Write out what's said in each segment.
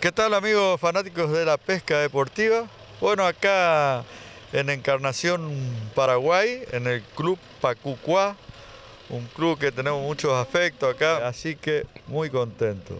¿Qué tal amigos fanáticos de la pesca deportiva? Bueno, acá en Encarnación, Paraguay, en el Club Pacucuá, un club que tenemos muchos afectos acá, así que muy contento.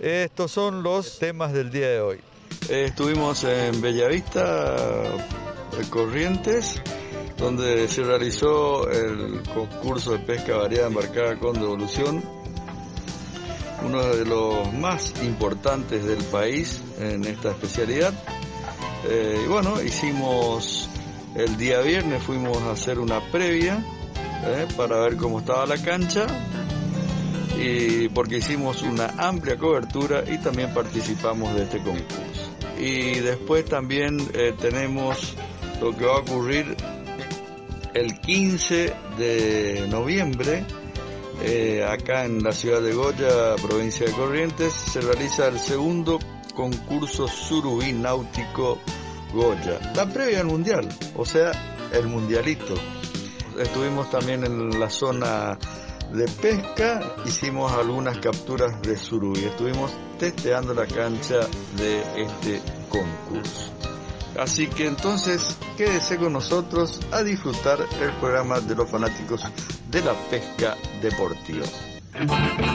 Estos son los temas del día de hoy. Estuvimos en Bellavista, Corrientes, donde se realizó el concurso de pesca variada embarcada con devolución, uno de los más importantes del país en esta especialidad. Eh, y bueno, hicimos el día viernes, fuimos a hacer una previa eh, para ver cómo estaba la cancha y porque hicimos una amplia cobertura y también participamos de este concurso. Y después también eh, tenemos lo que va a ocurrir el 15 de noviembre, eh, acá en la ciudad de Goya, provincia de Corrientes, se realiza el segundo concurso surubí náutico Goya, la previa al mundial, o sea, el mundialito. Estuvimos también en la zona de pesca, hicimos algunas capturas de surubí, estuvimos testeando la cancha de este concurso. Así que entonces quédese con nosotros a disfrutar el programa de los fanáticos de la pesca deportiva.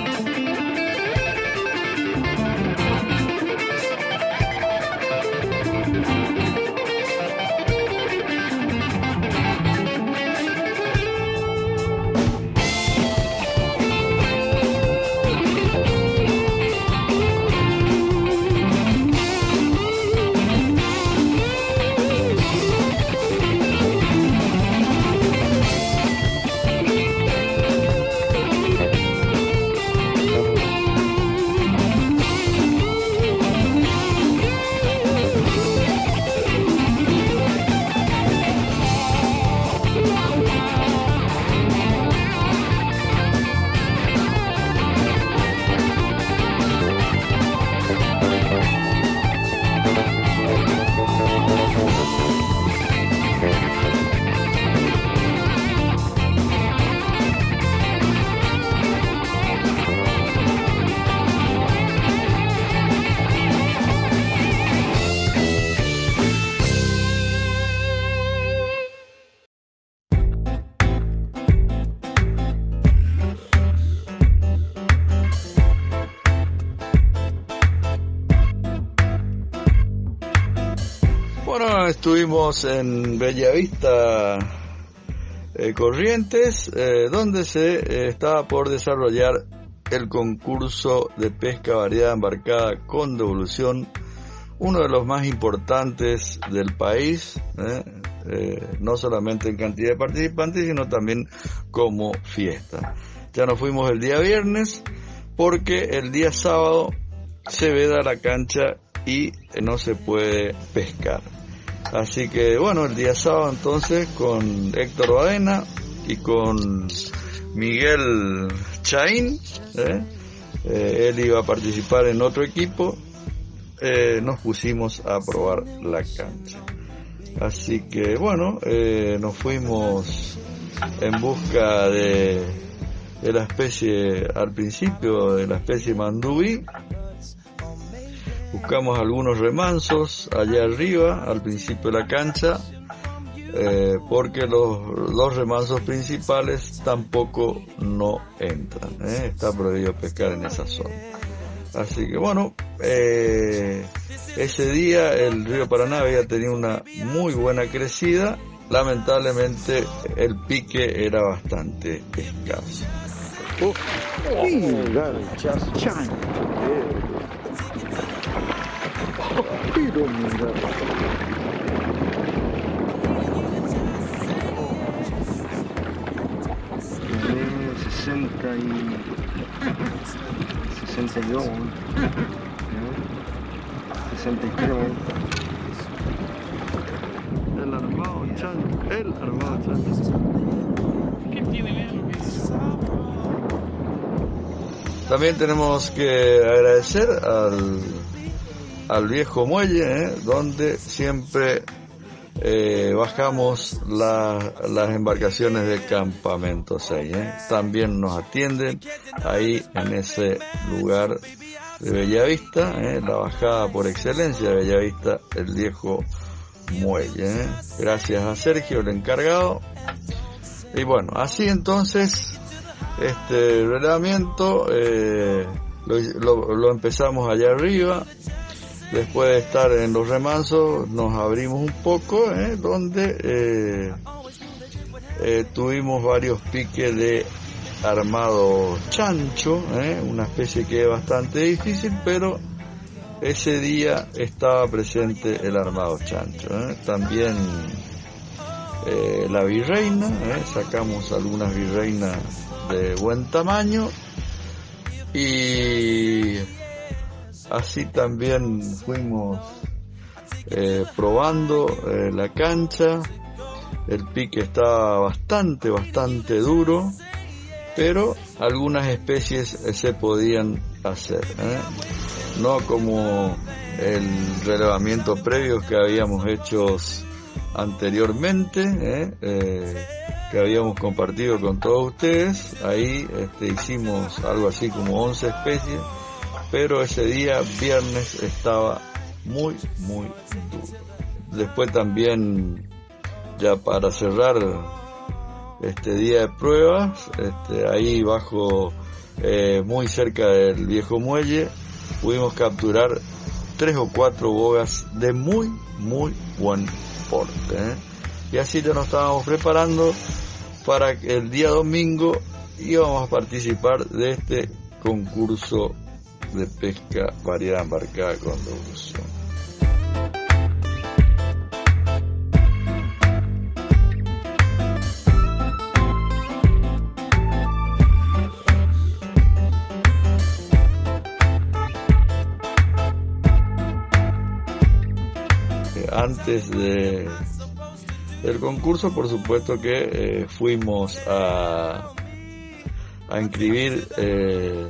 Estuvimos en Bellavista eh, Corrientes, eh, donde se eh, estaba por desarrollar el concurso de pesca variada embarcada con devolución, uno de los más importantes del país, no solamente en cantidad de participantes, sino también como fiesta. Ya nos fuimos el día viernes, porque el día sábado se veda la cancha y no se puede pescar. Así que bueno, el día sábado entonces con Héctor Badena y con Miguel Chaín, ¿eh? Eh, él iba a participar en otro equipo, eh, nos pusimos a probar la cancha. Así que bueno, nos fuimos en busca de, de la especie, al principio de la especie mandubí, buscamos algunos remansos allá arriba, al principio de la cancha, eh, porque los dos remansos principales tampoco no entran, ¿eh? está prohibido pescar en esa zona. Así que bueno, eh, ese día el río Paraná había tenido una muy buena crecida, lamentablemente el pique era bastante escaso. Oh, Pero Tiene 60 y 62, 63. El armado chan, el armado chan. ¿Qué tiene También tenemos que agradecer al al viejo muelle, ¿eh? donde siempre eh, bajamos las embarcaciones de campamento 6. ¿eh? También nos atienden ahí en ese lugar de Bellavista, ¿eh? la bajada por excelencia de Bellavista, el viejo muelle. Gracias a Sergio, el encargado. Y bueno, así entonces, este relevamiento eh, lo, lo, empezamos allá arriba. Después de estar en los remansos, nos abrimos un poco, ¿eh? donde eh, eh, tuvimos varios piques de armado chancho, una especie que es bastante difícil, pero ese día estaba presente el armado chancho. También la virreina, sacamos algunas virreinas de buen tamaño y así también fuimos probando la cancha. El pique estaba bastante, bastante duro pero algunas especies se podían hacer, ¿eh? no como el relevamiento previo que habíamos hecho anteriormente, ¿eh? Eh, que habíamos compartido con todos ustedes, ahí este, hicimos algo así como 11 especies, pero ese día, viernes, estaba muy, muy duro. Después también, ya para cerrar, este día de pruebas, este, ahí bajo, eh, muy cerca del viejo muelle, pudimos capturar tres o cuatro bogas de muy, muy buen porte. ¿eh? Y así ya nos estábamos preparando para que el día domingo íbamos a participar de este concurso de pesca variada embarcada con devolución. antes de, del concurso, por supuesto que eh, fuimos a, a inscribir eh,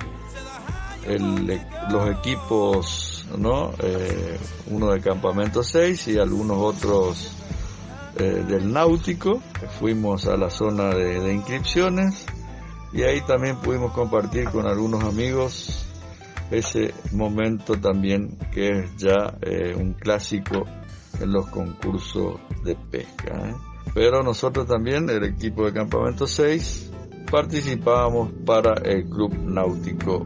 los equipos, ¿no? Eh, uno del campamento 6 y algunos otros del náutico. Fuimos a la zona de, de inscripciones y ahí también pudimos compartir con algunos amigos ese momento también que es ya un clásico en los concursos de pesca. ¿eh? Pero nosotros también, el equipo de campamento 6, participábamos para el Club Náutico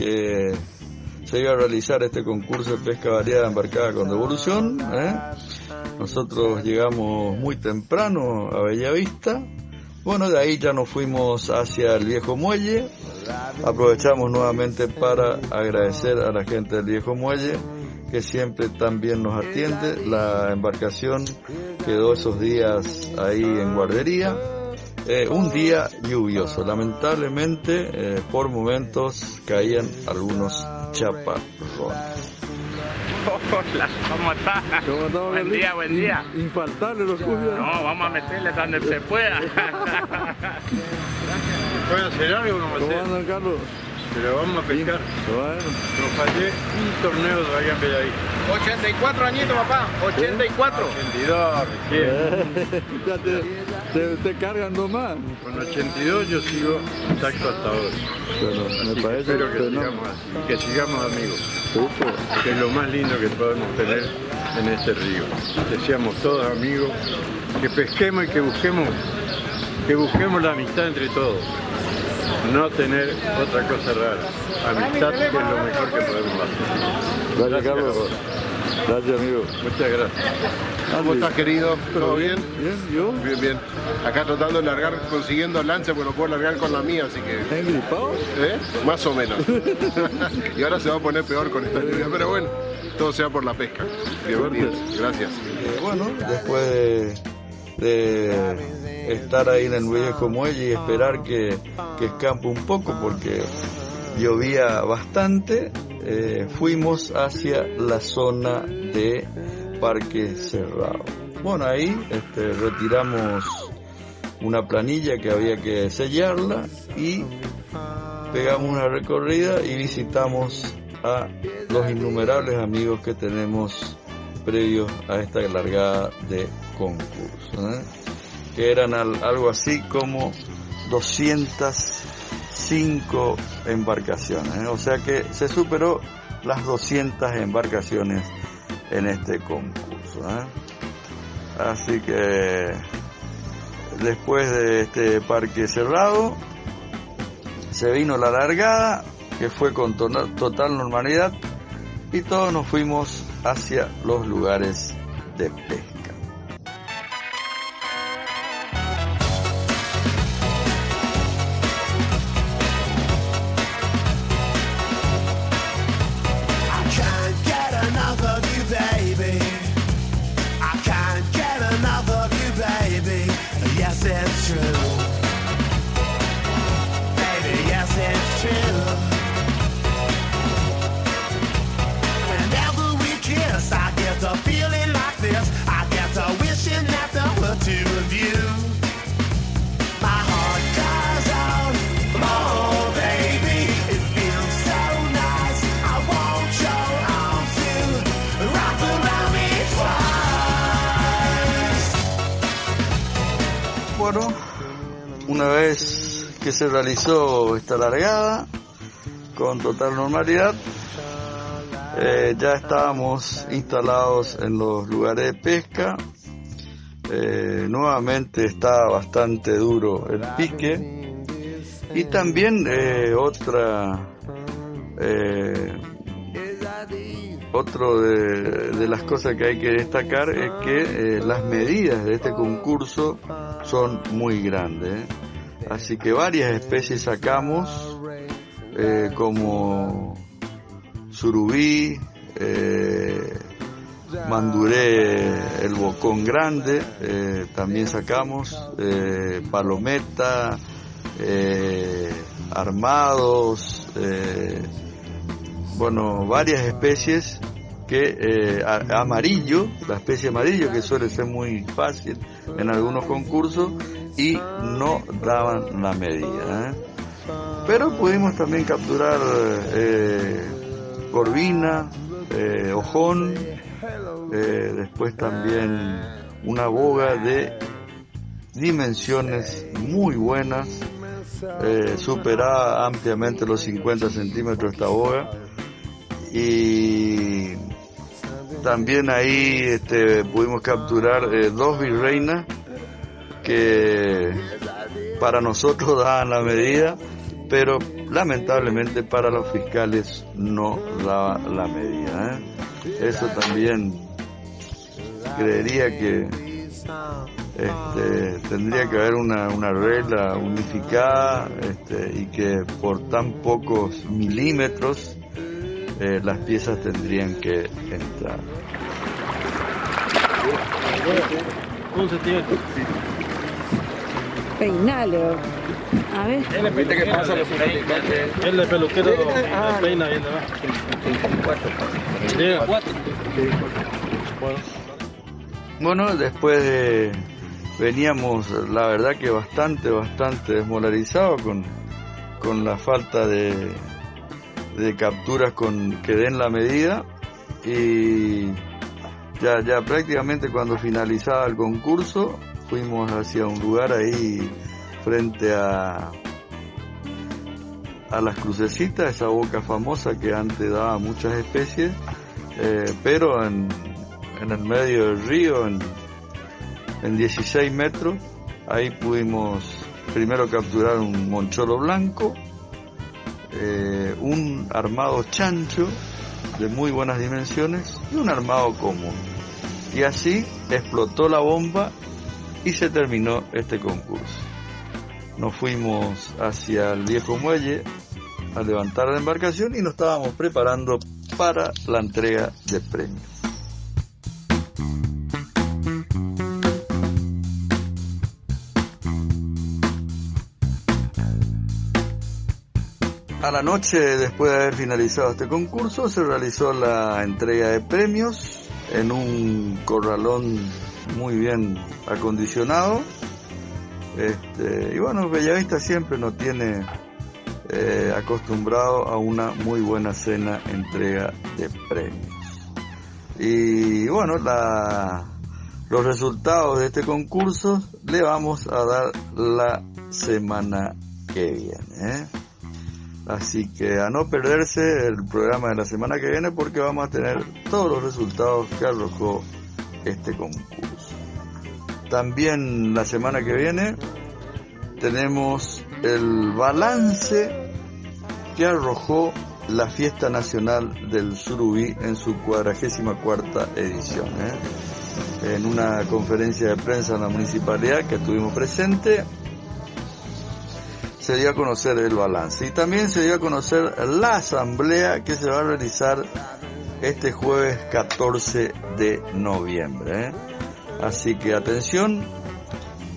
que se iba a realizar este concurso de pesca variada embarcada con devolución. ¿eh? Nosotros llegamos muy temprano a Bellavista. Bueno, de ahí ya nos fuimos hacia el viejo muelle. Aprovechamos nuevamente para agradecer a la gente del viejo muelle que siempre también nos atiende. La embarcación quedó esos días ahí en guardería eh, un día lluvioso. Lamentablemente, eh, por momentos caían algunos chaparrones. Hola, ¿cómo estás? ¿Cómo Buen día, buen día. Infaltable los cubios. No, vamos a meterle donde se pueda. ¿Puedo hacer algo? ¿Cómo andan, Carlos? Pero vamos a pescar. Bueno. Nos fallé un torneo todavía en ahí. 84 añitos, papá. 84. 82, recién. te, te, cargan nomás. Con 82 yo sigo intacto hasta ahora. Bueno, me parece espero que, sigamos así, que sigamos amigos. Que es lo más lindo que podemos tener en este río. Que seamos todos amigos, que pesquemos y que busquemos, que busquemos la amistad entre todos no tener otra cosa rara. Amistad que es lo mejor que podemos hacer. Gracias, Carlos. Gracias, amigo. Muchas gracias. ¿Cómo estás, querido? ¿Todo bien? Bien, ¿yo? Bien, bien. Acá tratando de largar, consiguiendo lancha, pero no puedo largar con la mía, así que... ¿Estás gripado? ¿Eh? Más o menos. y ahora se va a poner peor con esta lluvia, pero bueno, todo sea por la pesca. Bienvenidos. Gracias. Eh, bueno, después de estar ahí en el viejo muelle y esperar que, que escampe un poco porque llovía bastante. eh, fuimos hacia la zona de Parque Cerrado. Bueno, ahí este, retiramos una planilla que había que sellarla y pegamos una recorrida y visitamos a los innumerables amigos que tenemos previos a esta largada de concurso, ¿eh? que eran algo así como 205 embarcaciones, ¿eh? o sea que se superó las 200 embarcaciones en este concurso. ¿eh? Así que después de este parque cerrado, se vino la largada, que fue con total normalidad, y todos nos fuimos hacia los lugares de pesca. Una vez que se realizó esta largada con total normalidad, eh, ya estábamos instalados en los lugares de pesca. Eh, nuevamente está bastante duro el pique y también eh, otra otro de, las cosas que hay que destacar es que eh, las medidas de este concurso son muy grandes. ¿Eh? Así que varias especies sacamos, eh, como surubí, manduré el bocón grande, también sacamos palometa, armados, bueno, varias especies que eh, amarillo, la especie amarillo que suele ser muy fácil en algunos concursos y no daban la medida. ¿eh? Pero pudimos también capturar eh, corvina, eh, ojón, después también una boga de dimensiones muy buenas, superaba ampliamente los 50 centímetros esta boga y también ahí este, pudimos capturar eh, dos virreinas que para nosotros daban la medida, pero lamentablemente para los fiscales no daba la medida. ¿eh? Eso también creería que este, tendría que haber una, una regla unificada este, y que por tan pocos milímetros eh, las piezas tendrían que entrar. ¿Cómo se tiene? Peinalo. A ver. Viste que pasa los El de peluquero ah, peina bien, ¿no? Bueno, después de veníamos, la verdad que bastante, bastante desmolarizados con, con la falta de, de capturas con que den la medida y ya, ya prácticamente cuando finalizaba el concurso fuimos hacia un lugar ahí frente a a las crucecitas, esa boca famosa que antes daba muchas especies, eh, pero en, en, el medio del río, en, en 16 metros, ahí pudimos primero capturar un moncholo blanco, eh, un armado chancho de muy buenas dimensiones y un armado común. Y así explotó la bomba y se terminó este concurso. Nos fuimos hacia el viejo muelle a levantar la embarcación y nos estábamos preparando para la entrega de premios. La noche, después de haber finalizado este concurso, se realizó la entrega de premios en un corralón muy bien acondicionado. Este, y bueno, Bellavista siempre nos tiene eh, acostumbrado a una muy buena cena entrega de premios. Y bueno, la, los resultados de este concurso le vamos a dar la semana que viene. ¿eh? Así que a no perderse el programa de la semana que viene porque vamos a tener todos los resultados que arrojó este concurso. También la semana que viene tenemos el balance que arrojó la Fiesta Nacional del Surubí en su cuadragésima cuarta edición. ¿eh? En una conferencia de prensa en la municipalidad que estuvimos presente, se dio a conocer el balance y también se dio a conocer la asamblea que se va a realizar este jueves 14 de noviembre. ¿eh? Así que atención,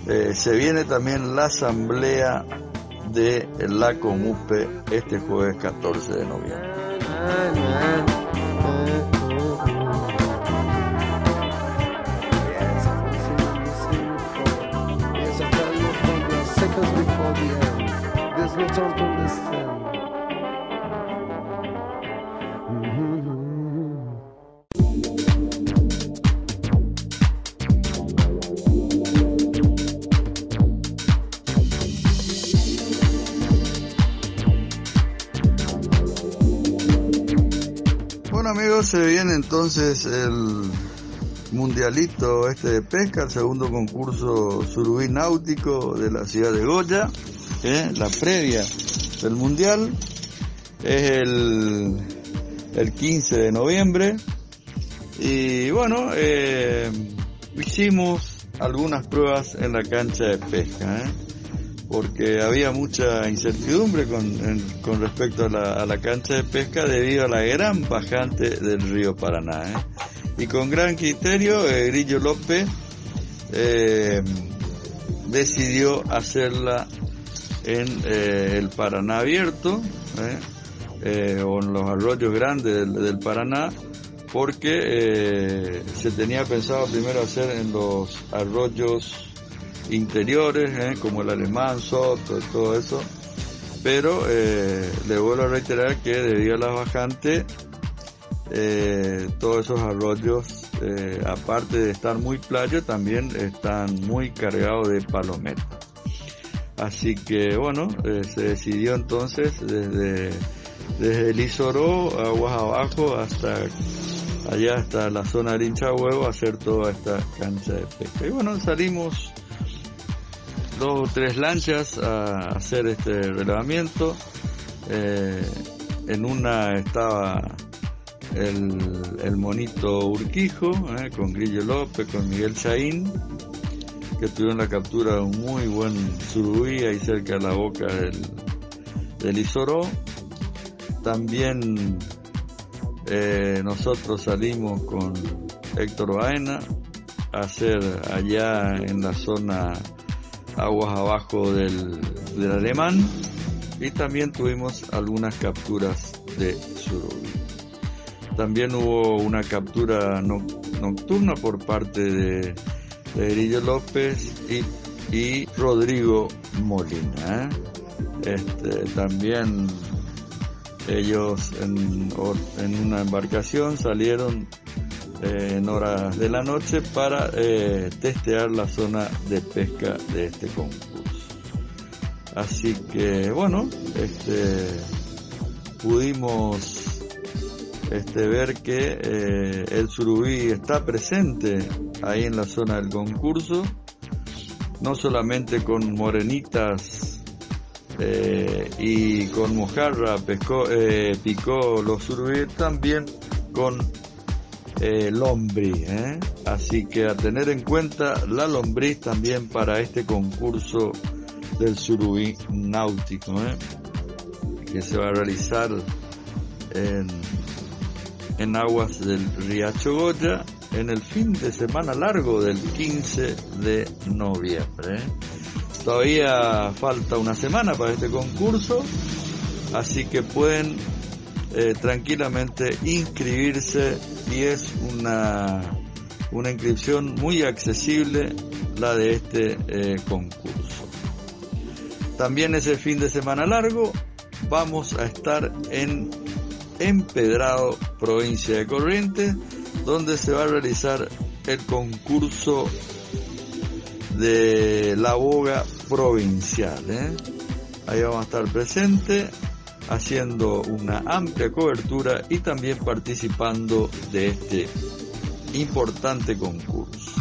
eh, se viene también la asamblea de la Comupe este jueves 14 de noviembre. Entonces el mundialito este de pesca, el segundo concurso surubí náutico de la ciudad de Goya, ¿eh? la previa del mundial es el, el 15 de noviembre y bueno, eh, hicimos algunas pruebas en la cancha de pesca, ¿eh? Porque había mucha incertidumbre con, con respecto a la, cancha de pesca debido a la gran bajante del río Paraná. ¿eh? Y con gran criterio, eh, Grillo López eh, decidió hacerla en eh, el Paraná abierto, o en los arroyos grandes del, del Paraná, porque se tenía pensado primero hacer en los arroyos interiores, ¿eh? como el alemán, Soto, todo eso, pero eh, le vuelvo a reiterar que debido a la bajante, eh, todos esos arroyos, eh, aparte de estar muy playos, también están muy cargados de palometas. Así que bueno, eh, se decidió entonces desde, desde el Isoró, aguas abajo, hasta allá hasta la zona de Hinchahuevo, hacer toda esta cancha de pesca. Y bueno, salimos dos o tres lanchas a hacer este relevamiento. Eh, en una estaba el, monito Urquijo, eh, con Grillo López, con Miguel Chaín, que tuvieron la captura de un muy buen surubí ahí cerca de la boca del, del Isoró. También eh, nosotros salimos con Héctor Baena a hacer allá en la zona aguas abajo del, del alemán y también tuvimos algunas capturas de surubí. También hubo una captura no- nocturna por parte de, de López y, y Rodrigo Molina. ¿eh? Este, también ellos en, en una embarcación salieron en horas de la noche para eh, testear la zona de pesca de este concurso. Así que bueno, este, pudimos este, ver que eh, el surubí está presente ahí en la zona del concurso, no solamente con morenitas eh, y con mojarra pescó, picó los surubí, también con eh, lombriz. ¿eh? Así que a tener en cuenta la lombriz también para este concurso del surubí náutico, ¿eh? que se va a realizar en, en aguas del Riacho Goya en el fin de semana largo del 15 de noviembre. ¿eh? Todavía falta una semana para este concurso, así que pueden eh, tranquilamente inscribirse y es una, una inscripción muy accesible la de este eh, concurso. También ese fin de semana largo vamos a estar en Empedrado, provincia de Corrientes, donde se va a realizar el concurso de la boga provincial. ¿eh? Ahí vamos a estar presentes haciendo una amplia cobertura y también participando de este importante concurso.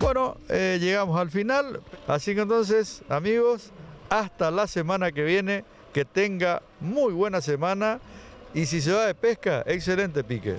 Bueno, eh, llegamos al final, así que entonces, amigos, hasta la semana que viene, que tenga muy buena semana y si se va de pesca, excelente pique.